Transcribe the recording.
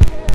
Yeah.